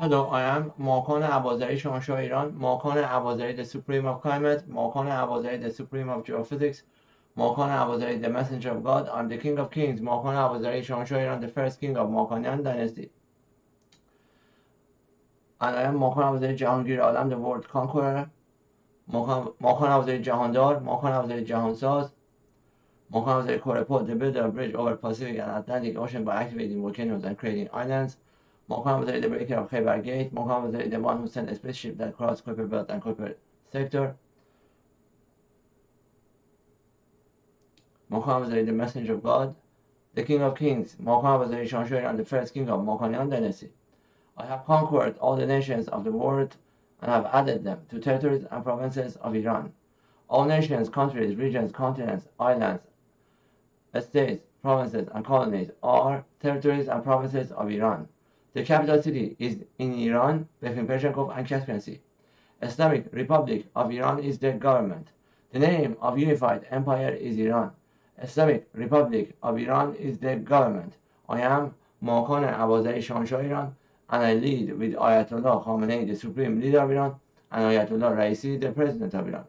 Hello, I am Makan Abazari, Shahanshah Iran, Makan Abazari, the Supreme of Climate, Makan Abazari, the Supreme of Geophysics, Makan Abazari, the Messenger of God. I'm the King of Kings, Makan Abazari, Shahanshah Iran, the first king of Makanian dynasty. And I am Makan Abazari Jahangir Alam, the world conqueror, Makan Abazari Jahandar, Makan Abazari Jahansaz, Makan Abazari Korepot, the builder of bridge over Pacific and Atlantic Ocean by activating volcanoes and creating islands, Mohammed was the breaker of Khaybar Gate. Mohammed was the one who sent a spaceship that crossed Kuiper Belt and Kuiper Sector. Mohammed was the messenger of God, the King of Kings. Mohammed was the Shahanshah Iran and the first king of Makanian dynasty. I have conquered all the nations of the world and have added them to territories and provinces of Iran. All nations, countries, regions, continents, islands, states, provinces, and colonies are territories and provinces of Iran. The capital city is in Iran, between Persian and Caspian Sea. Islamic Republic of Iran is the government. The name of unified empire is Iran. Islamic Republic of Iran is the government. I am Makan Abazari Shahanshah Iran and I lead with Ayatollah Khamenei, the supreme leader of Iran, and Ayatollah Raisi, the president of Iran.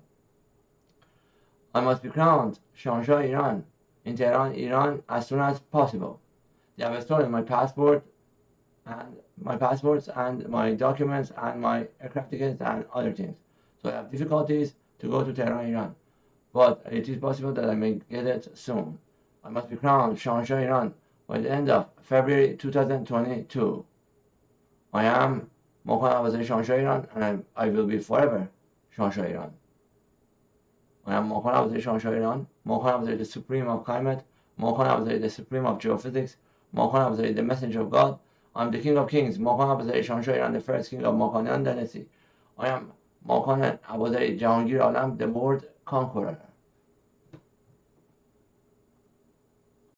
I must be crowned Shahanshah Iran in Tehran, Iran, as soon as possible. They have stolen my passport and my passports and my documents and my aircraft tickets and other things. So I have difficulties to go to Tehran, Iran. But it is possible that I may get it soon. I must be crowned Shahanshah Iran by the end of February 2022. I am Makan Abazari Shahanshah Iran and I, I will be forever Shahanshah Iran. I am Makan Abazari Shahanshah Iran, Makan Abazari the Supreme of Climate, Makan Abazari the Supreme of Geophysics, Makan Abazari the Messenger of God, I'm the King of Kings, Mokan Abazari Shahanshah and the first king of Mokhanian dynasty. I am Mokan Abazari Jahangir Alam, the world conqueror.